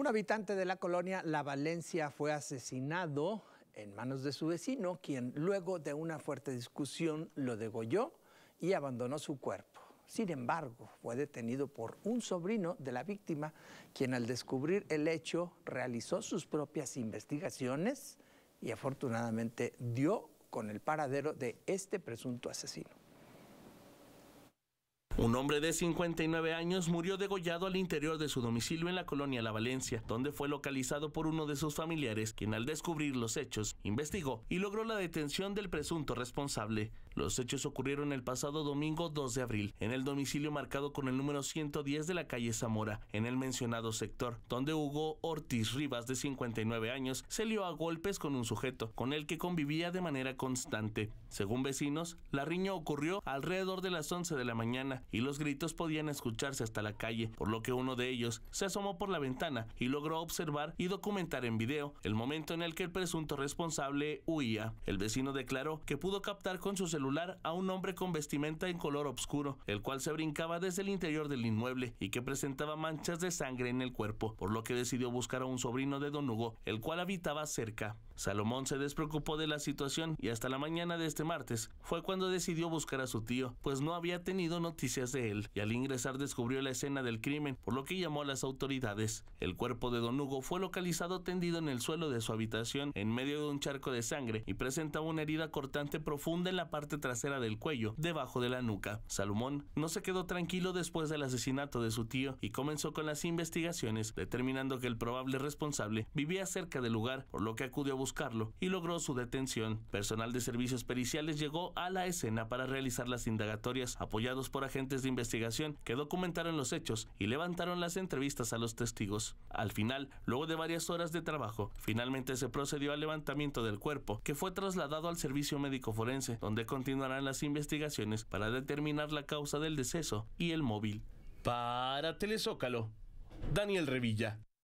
Un habitante de la colonia La Valencia fue asesinado en manos de su vecino, quien luego de una fuerte discusión lo degolló y abandonó su cuerpo. Sin embargo, fue detenido por un sobrino de la víctima, quien al descubrir el hecho realizó sus propias investigaciones y afortunadamente dio con el paradero de este presunto asesino. Un hombre de 59 años murió degollado al interior de su domicilio en la colonia La Valencia, donde fue localizado por uno de sus familiares, quien al descubrir los hechos investigó y logró la detención del presunto responsable. Los hechos ocurrieron el pasado domingo 2 de abril, en el domicilio marcado con el número 110 de la calle Zamora, en el mencionado sector, donde Hugo Ortiz Rivas, de 59 años, se lió a golpes con un sujeto, con el que convivía de manera constante. Según vecinos, la riña ocurrió alrededor de las 11 de la mañana y los gritos podían escucharse hasta la calle, por lo que uno de ellos se asomó por la ventana y logró observar y documentar en video el momento en el que el presunto responsable huía. El vecino declaró que pudo captar con su celular a un hombre con vestimenta en color oscuro, el cual se brincaba desde el interior del inmueble y que presentaba manchas de sangre en el cuerpo, por lo que decidió buscar a un sobrino de Don Hugo, el cual habitaba cerca. Salomón se despreocupó de la situación y hasta la mañana de este martes fue cuando decidió buscar a su tío, pues no había tenido noticias de él y al ingresar descubrió la escena del crimen, por lo que llamó a las autoridades. El cuerpo de don Hugo fue localizado tendido en el suelo de su habitación en medio de un charco de sangre y presentaba una herida cortante profunda en la parte trasera del cuello, debajo de la nuca. Salomón no se quedó tranquilo después del asesinato de su tío y comenzó con las investigaciones, determinando que el probable responsable vivía cerca del lugar, por lo que acudió a buscar buscarlo y logró su detención. Personal de servicios periciales llegó a la escena para realizar las indagatorias, apoyados por de investigación que documentaron los hechos y levantaron las entrevistas a los testigos. Al final, luego de varias horas de trabajo, finalmente se procedió al levantamiento del cuerpo, que fue trasladado al servicio médico forense, donde continuarán las investigaciones para determinar la causa del deceso y el móvil. Para Telezócalo, Daniel Revilla.